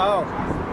Oh.